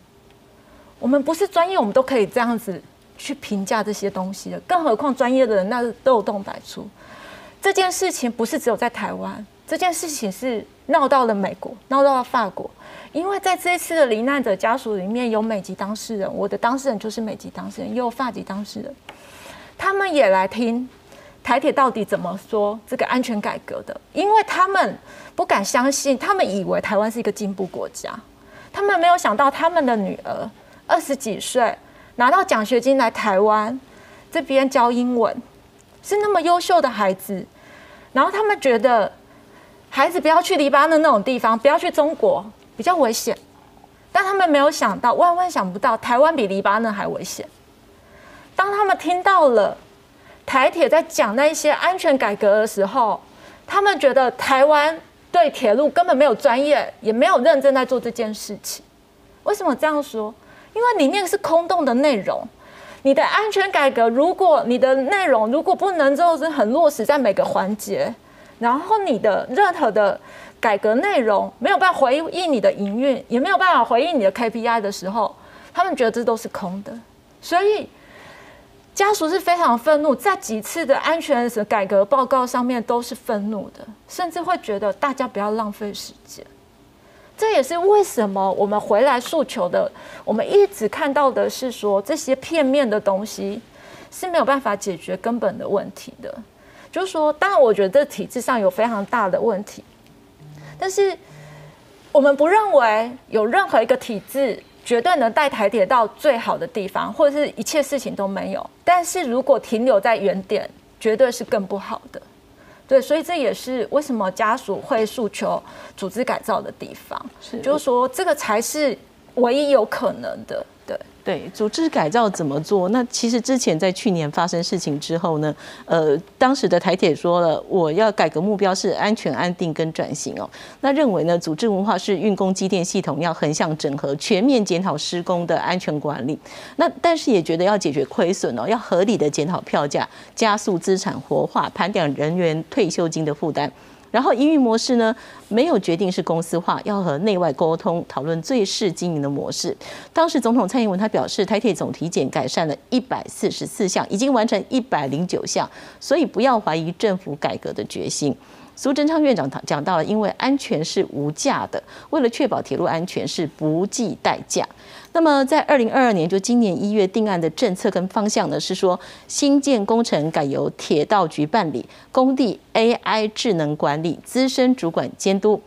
我们不是专业，我们都可以这样子去评价这些东西的，更何况专业的人那是漏洞百出。这件事情不是只有在台湾，这件事情是闹到了美国，闹到了法国。因为在这次的罹难者家属里面有美籍当事人，我的当事人就是美籍当事人，也有法籍当事人，他们也来听台铁到底怎么说这个安全改革的，因为他们不敢相信，他们以为台湾是一个进步国家，他们没有想到他们的女儿二十几岁拿到奖学金来台湾这边教英文，是那么优秀的孩子。然后他们觉得，孩子不要去黎巴嫩那种地方，不要去中国，比较危险。但他们没有想到，万万想不到，台湾比黎巴嫩还危险。当他们听到了台铁在讲那一些安全改革的时候，他们觉得台湾对铁路根本没有专业，也没有认真在做这件事情。为什么这样说？因为里面是空洞的内容。你的安全改革，如果你的内容如果不能就是很落实在每个环节，然后你的任何的改革内容没有办法回应你的营运，也没有办法回应你的 KPI 的时候，他们觉得这都是空的。所以家属是非常愤怒，在几次的安全改革报告上面都是愤怒的，甚至会觉得大家不要浪费时间。这也是为什么我们回来诉求的，我们一直看到的是说这些片面的东西是没有办法解决根本的问题的。就是说，当然我觉得体制上有非常大的问题，但是我们不认为有任何一个体制绝对能带台铁到最好的地方，或者是一切事情都没有。但是如果停留在原点，绝对是更不好的。对，所以这也是为什么家属会诉求组织改造的地方，是就是说这个才是唯一有可能的。对，组织改造怎么做？那其实之前在去年发生事情之后呢，呃，当时的台铁说了，我要改革目标是安全、安定跟转型哦。那认为呢，组织文化是运工机电系统要横向整合，全面检讨施工的安全管理。那但是也觉得要解决亏损哦，要合理的检讨票价，加速资产活化，盘点人员退休金的负担。然后营运模式呢，没有决定是公司化，要和内外沟通讨论最适经营的模式。当时总统蔡英文他表示，台铁总体检改善了一百四十四项，已经完成一百零九项，所以不要怀疑政府改革的决心。苏贞昌院长讲讲到了，因为安全是无价的，为了确保铁路安全是不计代价。那么在二零二二年，就今年一月定案的政策跟方向呢，是说新建工程改由铁道局办理，工地 AI 智能管理，资深主管监督，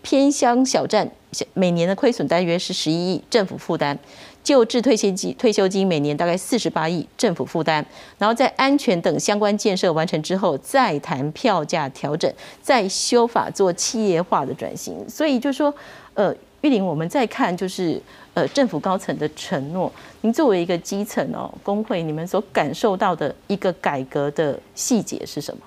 偏乡小站每年的亏损大约是十一亿，政府负担。旧制退休金退休金每年大概四十八亿，政府负担。然后在安全等相关建设完成之后，再谈票价调整，再修法做企业化的转型。所以就说，呃，玉玲，我们再看就是呃政府高层的承诺。您作为一个基层哦工会，你们所感受到的一个改革的细节是什么？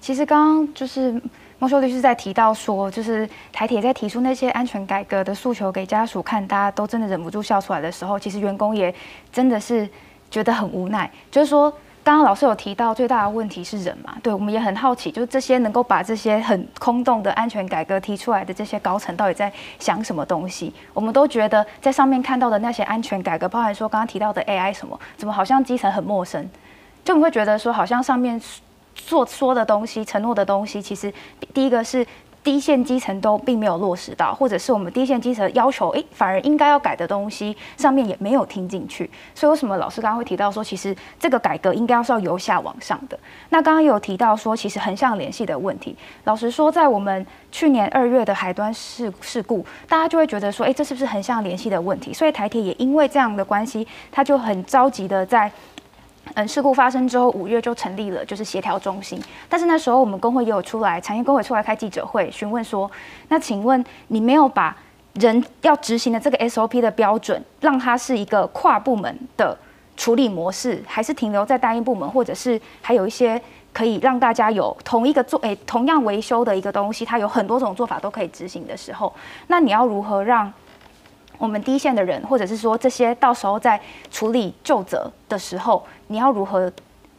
其实刚刚就是。孟秀律师在提到说，就是台铁在提出那些安全改革的诉求给家属看，大家都真的忍不住笑出来的时候，其实员工也真的是觉得很无奈。就是说，刚刚老师有提到最大的问题是人嘛？对我们也很好奇，就是这些能够把这些很空洞的安全改革提出来的这些高层，到底在想什么东西？我们都觉得在上面看到的那些安全改革，包含说刚刚提到的 AI 什么，怎么好像基层很陌生？就你会觉得说，好像上面。做说的东西、承诺的东西，其实第一个是低线基层都并没有落实到，或者是我们低线基层要求，哎，反而应该要改的东西上面也没有听进去。所以为什么老师刚刚会提到说，其实这个改革应该要是要由下往上的？那刚刚有提到说，其实横向联系的问题，老实说，在我们去年二月的海端事事故，大家就会觉得说，哎，这是不是横向联系的问题？所以台铁也因为这样的关系，他就很着急的在。嗯，事故发生之后，五月就成立了就是协调中心。但是那时候我们工会也有出来，产业工会出来开记者会，询问说：那请问你没有把人要执行的这个 SOP 的标准，让它是一个跨部门的处理模式，还是停留在单一部门，或者是还有一些可以让大家有同一个做诶同样维修的一个东西，它有很多种做法都可以执行的时候，那你要如何让？我们第一线的人，或者是说这些到时候在处理旧责的时候，你要如何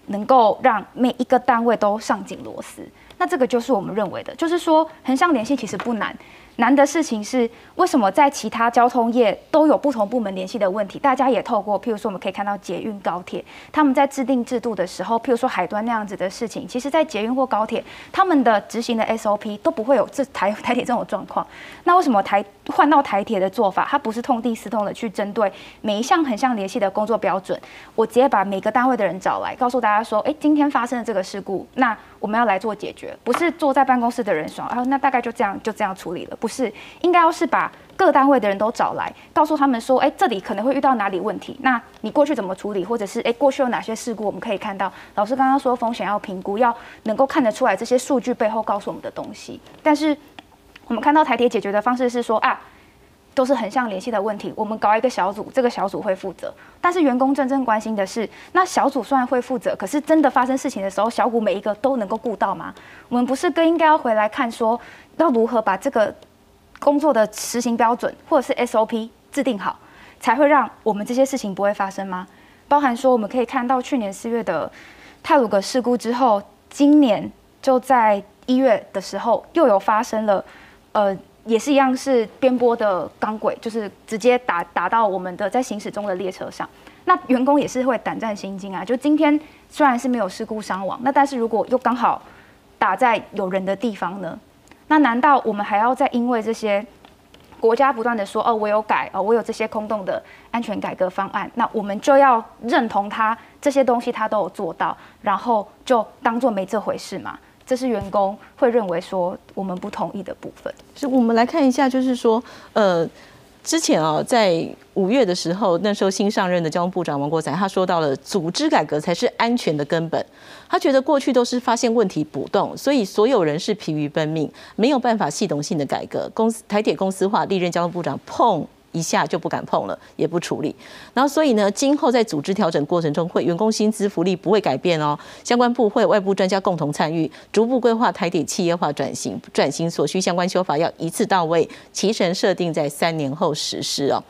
能够让每一个单位都上紧螺丝？那这个就是我们认为的，就是说横向联系其实不难。难的事情是，为什么在其他交通业都有不同部门联系的问题？大家也透过，譬如说我们可以看到捷运、高铁，他们在制定制度的时候，譬如说海端那样子的事情，其实在捷运或高铁，他们的执行的 SOP 都不会有这台台铁这种状况。那为什么台换到台铁的做法，它不是痛定思痛的去针对每一项横向联系的工作标准？我直接把每个单位的人找来，告诉大家说，哎，今天发生了这个事故，那我们要来做解决，不是坐在办公室的人说，啊，那大概就这样就这样处理了。不是，应该要是把各单位的人都找来，告诉他们说，哎，这里可能会遇到哪里问题，那你过去怎么处理，或者是哎，过去有哪些事故，我们可以看到。老师刚刚说风险要评估，要能够看得出来这些数据背后告诉我们的东西。但是我们看到台铁解决的方式是说啊，都是横向联系的问题，我们搞一个小组，这个小组会负责。但是员工真正关心的是，那小组虽然会负责，可是真的发生事情的时候，小股每一个都能够顾到吗？我们不是更应该要回来看说，要如何把这个。工作的实行标准或者是 SOP 制定好，才会让我们这些事情不会发生吗？包含说我们可以看到去年四月的泰鲁格事故之后，今年就在一月的时候又有发生了，呃，也是一样是边波的钢轨，就是直接打打到我们的在行驶中的列车上，那员工也是会胆战心惊啊。就今天虽然是没有事故伤亡，那但是如果又刚好打在有人的地方呢？那难道我们还要再因为这些国家不断的说哦，我有改哦，我有这些空洞的安全改革方案，那我们就要认同他这些东西他都有做到，然后就当做没这回事嘛？这是员工会认为说我们不同意的部分。是我们来看一下，就是说，呃。之前啊，在五月的时候，那时候新上任的交通部长王国才，他说到了组织改革才是安全的根本。他觉得过去都是发现问题不动，所以所有人是疲于奔命，没有办法系统性的改革。公司台铁公司化，历任交通部长碰。一下就不敢碰了，也不处理。然后，所以呢，今后在组织调整过程中，会员工薪资福利不会改变哦。相关部会外部专家共同参与，逐步规划台铁企业化转型，转型所需相关修法要一次到位，提成设定在三年后实施哦。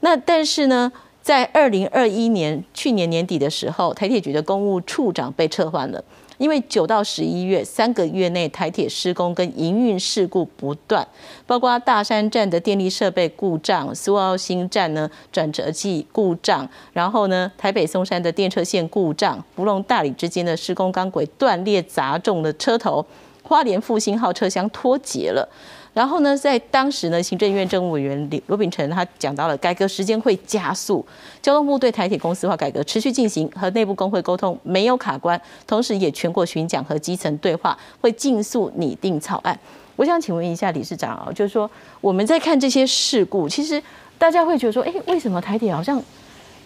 那但是呢，在二零二一年去年年底的时候，台铁局的公务处长被撤换了。因为九到十一月三个月内，台铁施工跟营运事故不断，包括大山站的电力设备故障，苏澳新站呢转折器故障，然后呢台北松山的电车线故障，福隆大理之间的施工钢轨断裂砸中了车头，花莲复兴号车厢脱节了。然后呢，在当时呢，行政院政务委员李罗秉成他讲到了改革时间会加速，交通部对台铁公司化改革持续进行，和内部工会沟通没有卡关，同时也全国巡讲和基层对话，会尽速拟定草案。我想请问一下理事长啊，就是说我们在看这些事故，其实大家会觉得说，哎，为什么台铁好像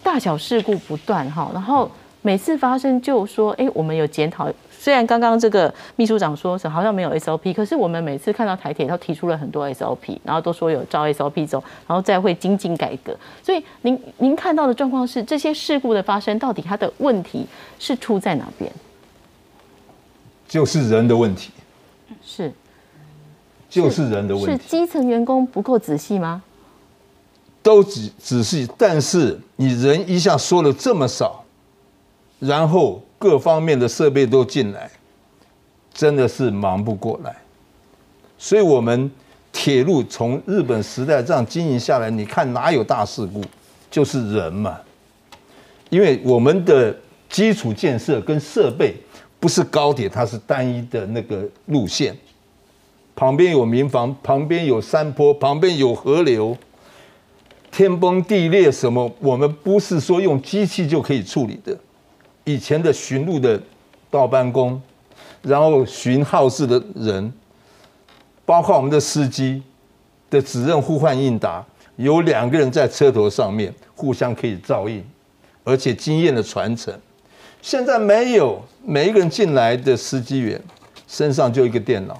大小事故不断哈？然后每次发生就说，哎，我们有检讨。虽然刚刚这个秘书长说是好像没有 SOP，可是我们每次看到台铁都提出了很多 SOP，然后都说有照 SOP 走，然后再会精进改革。所以您您看到的状况是这些事故的发生，到底它的问题是出在哪边？就是人的问题，是，就是人的问题。是基层员工不够仔细吗？都仔仔细，但是你人一下说了这么少，然后。各方面的设备都进来，真的是忙不过来。所以，我们铁路从日本时代这样经营下来，你看哪有大事故？就是人嘛。因为我们的基础建设跟设备不是高铁，它是单一的那个路线。旁边有民房，旁边有山坡，旁边有河流，天崩地裂什么，我们不是说用机器就可以处理的。以前的巡路的倒班工，然后巡号事的人，包括我们的司机的指认呼唤应答，有两个人在车头上面互相可以照应，而且经验的传承。现在没有，每一个人进来的司机员身上就一个电脑。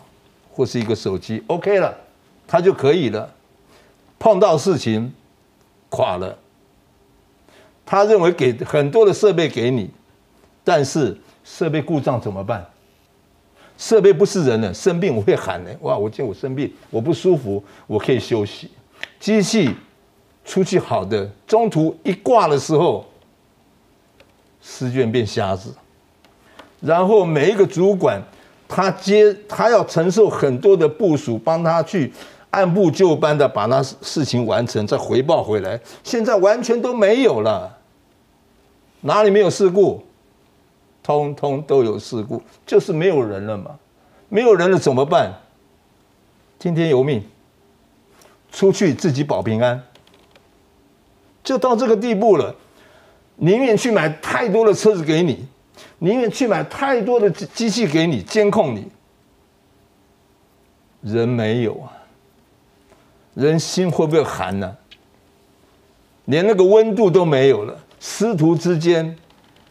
或是一个手机，OK 了，他就可以了。碰到事情，垮了。他认为给很多的设备给你，但是设备故障怎么办？设备不是人的，生病我会喊的。哇，我见我生病，我不舒服，我可以休息。机器出去好的，中途一挂的时候，试卷变瞎子。然后每一个主管。他接，他要承受很多的部署，帮他去按部就班的把那事情完成，再回报回来。现在完全都没有了，哪里没有事故？通通都有事故，就是没有人了嘛。没有人了怎么办？听天由命，出去自己保平安，就到这个地步了。宁愿去买太多的车子给你。宁愿去买太多的机器给你监控你，人没有啊，人心会不会寒呢？连那个温度都没有了，师徒之间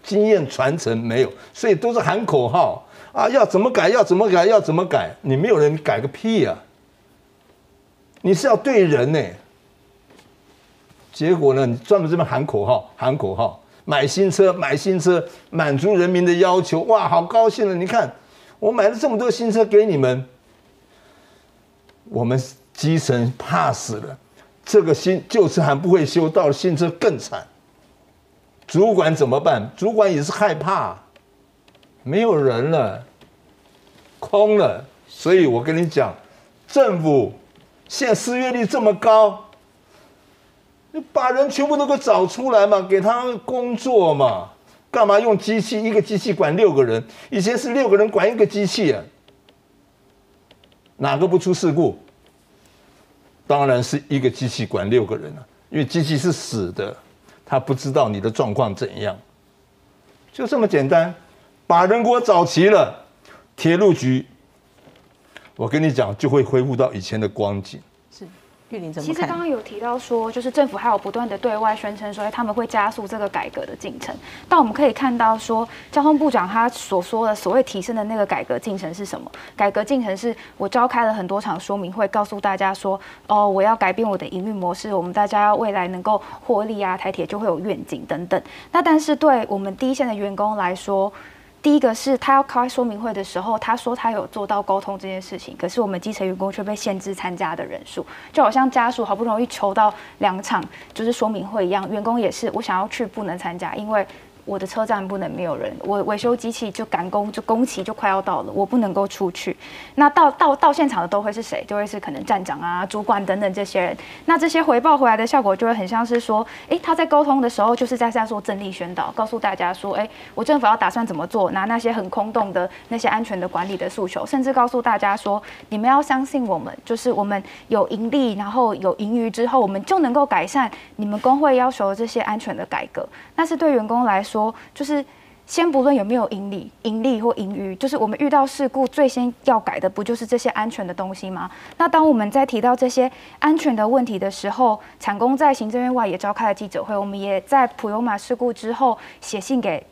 经验传承没有，所以都是喊口号啊，要怎么改，要怎么改，要怎么改，你没有人改个屁呀！你是要对人呢，结果呢，你专门这边喊口号，喊口号。买新车，买新车，满足人民的要求，哇，好高兴了！你看，我买了这么多新车给你们，我们基层怕死了，这个新旧车还不会修，到了新车更惨。主管怎么办？主管也是害怕，没有人了，空了。所以我跟你讲，政府现在失业率这么高。你把人全部都给找出来嘛，给他工作嘛，干嘛用机器？一个机器管六个人，以前是六个人管一个机器啊，哪个不出事故？当然是一个机器管六个人了，因为机器是死的，他不知道你的状况怎样，就这么简单，把人给我找齐了，铁路局，我跟你讲，就会恢复到以前的光景。其实刚刚有提到说，就是政府还有不断的对外宣称说，他们会加速这个改革的进程。但我们可以看到说，交通部长他所说的所谓提升的那个改革进程是什么？改革进程是我召开了很多场说明会，告诉大家说，哦，我要改变我的营运模式，我们大家未来能够获利啊，台铁就会有愿景等等。那但是对我们第一线的员工来说，第一个是他要开说明会的时候，他说他有做到沟通这件事情，可是我们基层员工却被限制参加的人数，就好像家属好不容易求到两场就是说明会一样，员工也是我想要去不能参加，因为。我的车站不能没有人，我维修机器就赶工，就工期就快要到了，我不能够出去。那到到到现场的都会是谁？就会是可能站长啊、主管等等这些人。那这些回报回来的效果就会很像是说，哎，他在沟通的时候就是在在做正力宣导，告诉大家说，哎，我政府要打算怎么做，拿那些很空洞的那些安全的管理的诉求，甚至告诉大家说，你们要相信我们，就是我们有盈利，然后有盈余之后，我们就能够改善你们工会要求的这些安全的改革。那是对员工来说。说就是先不论有没有盈利、盈利或盈余，就是我们遇到事故最先要改的不就是这些安全的东西吗？那当我们在提到这些安全的问题的时候，产工在行政院外也召开了记者会，我们也在普悠玛事故之后写信给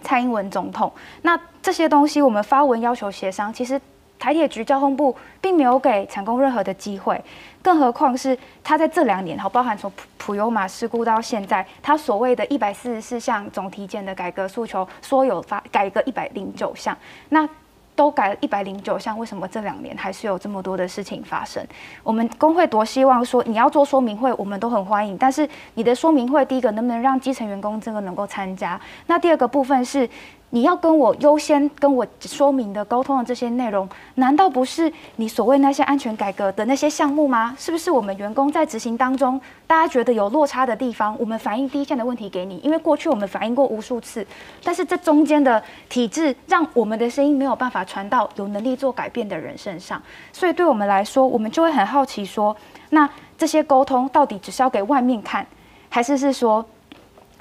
蔡英文总统。那这些东西我们发文要求协商，其实。台铁局交通部并没有给产工任何的机会，更何况是他在这两年，好包含从普普悠马事故到现在，他所谓的一百四十四项总体检的改革诉求，说有发改革一百零九项，那都改了一百零九项，为什么这两年还是有这么多的事情发生？我们工会多希望说你要做说明会，我们都很欢迎，但是你的说明会第一个能不能让基层员工这个能够参加？那第二个部分是。你要跟我优先跟我说明的沟通的这些内容，难道不是你所谓那些安全改革的那些项目吗？是不是我们员工在执行当中，大家觉得有落差的地方，我们反映第一线的问题给你？因为过去我们反映过无数次，但是这中间的体制让我们的声音没有办法传到有能力做改变的人身上，所以对我们来说，我们就会很好奇说，那这些沟通到底只是要给外面看，还是是说？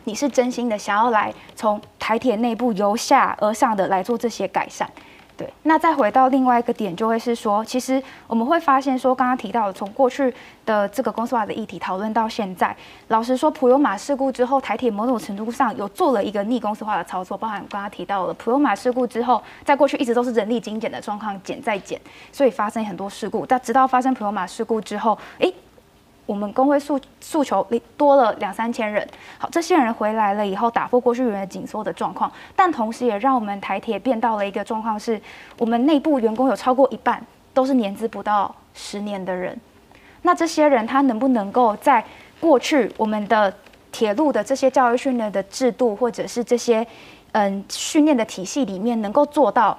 你是真心的想要来从台铁内部由下而上的来做这些改善，对。那再回到另外一个点，就会是说，其实我们会发现说，刚刚提到从过去的这个公司化的议题讨论到现在，老实说，普悠玛事故之后，台铁某种程度上有做了一个逆公司化的操作，包含刚刚提到了普悠玛事故之后，在过去一直都是人力精简的状况，减再减，所以发生很多事故。但直到发生普悠玛事故之后，诶。我们工会诉诉求多了两三千人，好，这些人回来了以后，打破过去人员紧缩的状况，但同时也让我们台铁变到了一个状况，是我们内部员工有超过一半都是年资不到十年的人。那这些人他能不能够在过去我们的铁路的这些教育训练的制度，或者是这些嗯训练的体系里面，能够做到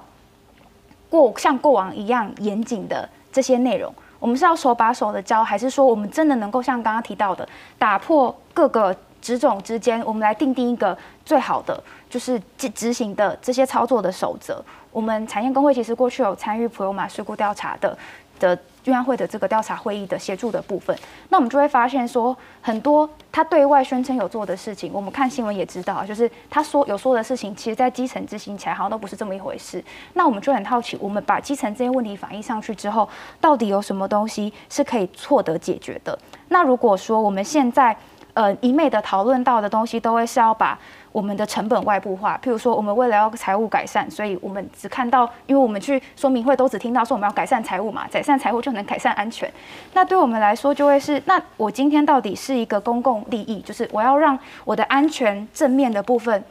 过像过往一样严谨的这些内容？我们是要手把手的教，还是说我们真的能够像刚刚提到的，打破各个职种之间，我们来定定一个最好的，就是执执行的这些操作的守则？我们产业工会其实过去有参与普罗玛事故调查的的。运安会的这个调查会议的协助的部分，那我们就会发现说，很多他对外宣称有做的事情，我们看新闻也知道，就是他说有说的事情，其实在基层执行起来好像都不是这么一回事。那我们就很好奇，我们把基层这些问题反映上去之后，到底有什么东西是可以错得解决的？那如果说我们现在呃一昧的讨论到的东西，都会是要把。我们的成本外部化，譬如说，我们为了要财务改善，所以我们只看到，因为我们去说明会都只听到说我们要改善财务嘛，改善财务就能改善安全。那对我们来说，就会是，那我今天到底是一个公共利益，就是我要让我的安全正面的部分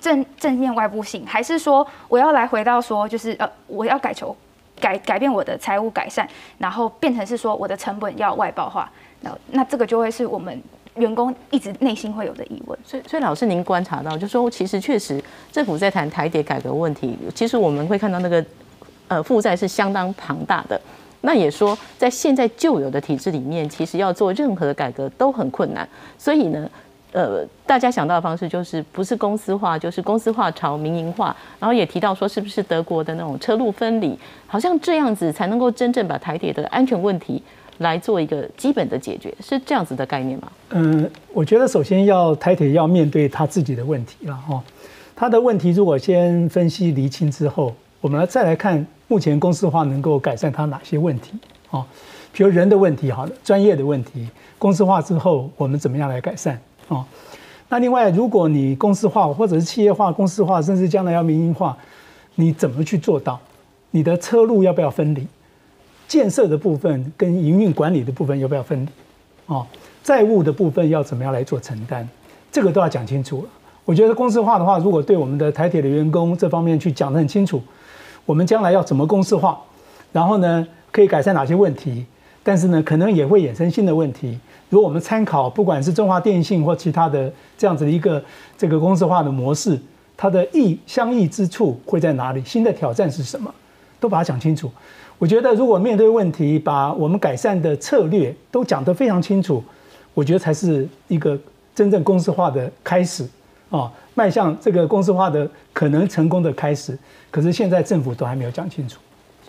正正面外部性，还是说我要来回到说，就是呃，我要改求改改变我的财务改善，然后变成是说我的成本要外包化，那那这个就会是我们。员工一直内心会有的疑问，所以所以老师您观察到，就说其实确实政府在谈台铁改革问题，其实我们会看到那个呃负债是相当庞大的。那也说在现在旧有的体制里面，其实要做任何的改革都很困难。所以呢，呃，大家想到的方式就是不是公司化，就是公司化朝民营化。然后也提到说，是不是德国的那种车路分离，好像这样子才能够真正把台铁的安全问题。来做一个基本的解决，是这样子的概念吗？嗯，我觉得首先要台铁要面对他自己的问题了哈。他的问题如果先分析厘清之后，我们再来看目前公司化能够改善它哪些问题啊？比如人的问题，好了，专业的问题，公司化之后我们怎么样来改善啊？那另外，如果你公司化或者是企业化、公司化，甚至将来要民营化，你怎么去做到？你的车路要不要分离？建设的部分跟营运管理的部分要不要分离？哦，债务的部分要怎么样来做承担？这个都要讲清楚。我觉得公司化的话，如果对我们的台铁的员工这方面去讲得很清楚，我们将来要怎么公司化，然后呢可以改善哪些问题？但是呢，可能也会衍生新的问题。如果我们参考不管是中华电信或其他的这样子的一个这个公司化的模式，它的异相异之处会在哪里？新的挑战是什么？都把它讲清楚。我觉得，如果面对问题，把我们改善的策略都讲得非常清楚，我觉得才是一个真正公司化的开始啊，迈向这个公司化的可能成功的开始。可是现在政府都还没有讲清楚。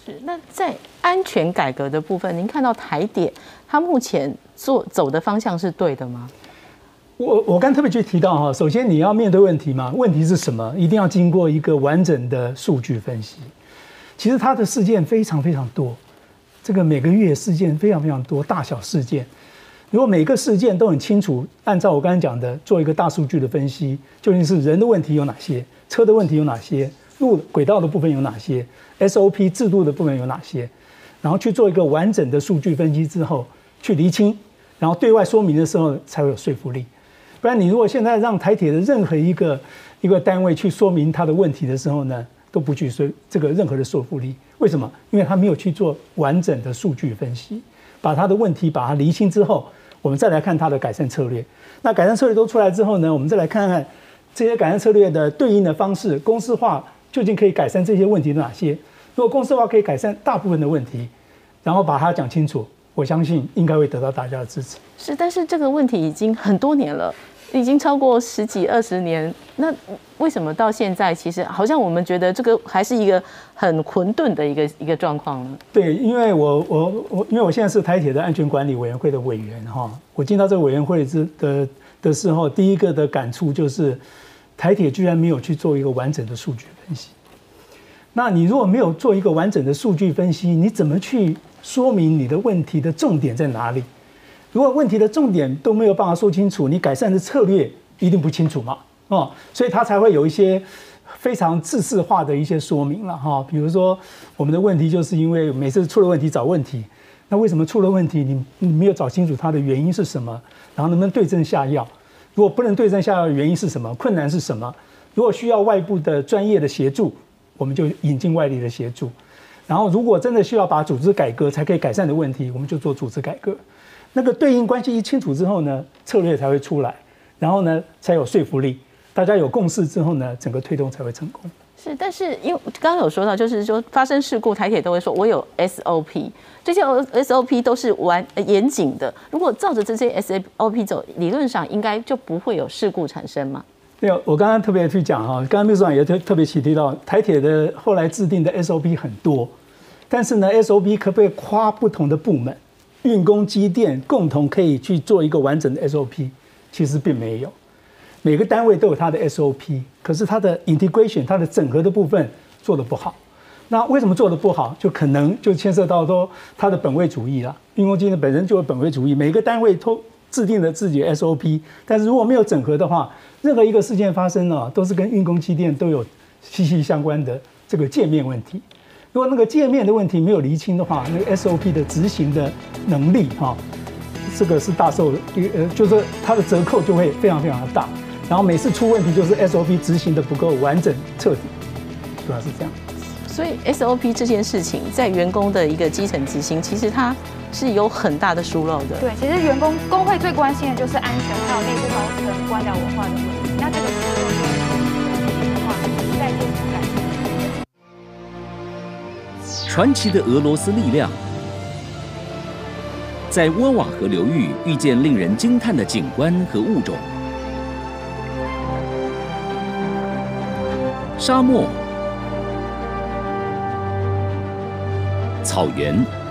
是，那在安全改革的部分，您看到台点它目前做走的方向是对的吗？我我刚特别去提到哈，首先你要面对问题嘛，问题是什么？一定要经过一个完整的数据分析。其实它的事件非常非常多，这个每个月事件非常非常多，大小事件。如果每个事件都很清楚，按照我刚才讲的做一个大数据的分析，究竟是人的问题有哪些，车的问题有哪些，路轨道的部分有哪些，SOP 制度的部分有哪些，然后去做一个完整的数据分析之后，去厘清，然后对外说明的时候才会有说服力。不然你如果现在让台铁的任何一个一个单位去说明他的问题的时候呢？都不具说这个任何的说服力，为什么？因为他没有去做完整的数据分析，把他的问题把它厘清之后，我们再来看他的改善策略。那改善策略都出来之后呢，我们再来看看这些改善策略的对应的方式，公式化究竟可以改善这些问题的哪些？如果公式化可以改善大部分的问题，然后把它讲清楚，我相信应该会得到大家的支持。是，但是这个问题已经很多年了，已经超过十几二十年。那为什么到现在，其实好像我们觉得这个还是一个很混沌的一个一个状况呢？对，因为我我我，因为我现在是台铁的安全管理委员会的委员哈，我进到这个委员会之的的时候，第一个的感触就是台铁居然没有去做一个完整的数据分析。那你如果没有做一个完整的数据分析，你怎么去说明你的问题的重点在哪里？如果问题的重点都没有办法说清楚，你改善的策略一定不清楚嘛？哦，所以他才会有一些非常自式化的一些说明了哈。比如说，我们的问题就是因为每次出了问题找问题，那为什么出了问题你你没有找清楚它的原因是什么？然后能不能对症下药？如果不能对症下药，原因是什么？困难是什么？如果需要外部的专业的协助？我们就引进外力的协助，然后如果真的需要把组织改革才可以改善的问题，我们就做组织改革。那个对应关系一清楚之后呢，策略才会出来，然后呢才有说服力，大家有共识之后呢，整个推动才会成功。是，但是因为刚刚有说到，就是说发生事故，台铁都会说我有 SOP，这些 SOP 都是完严谨的。如果照着这些 SOP 走，理论上应该就不会有事故产生嘛？没有，我刚刚特别去讲哈，刚刚秘书长也特特别提提到台铁的后来制定的 SOP 很多，但是呢，SOP 可不可以跨不同的部门、运工、机电共同可以去做一个完整的 SOP？其实并没有，每个单位都有它的 SOP，可是它的 integration、它的整合的部分做的不好。那为什么做的不好？就可能就牵涉到说它的本位主义了。运工机电本身就有本位主义，每个单位都制定了自己的 SOP，但是如果没有整合的话，任何一个事件发生了，都是跟运工机电都有息息相关的这个界面问题。如果那个界面的问题没有厘清的话，那个 SOP 的执行的能力哈，这个是大受呃，就是它的折扣就会非常非常的大。然后每次出问题就是 SOP 执行的不够完整彻底，主要是这样。所以 SOP 这件事情在员工的一个基层执行，其实它是有很大的疏漏的。对，其实员工工会最关心的就是安全，还有内部高层官僚文化的问题。传奇的俄罗斯力量，在沃瓦河流域遇见令人惊叹的景观和物种，沙漠。草原。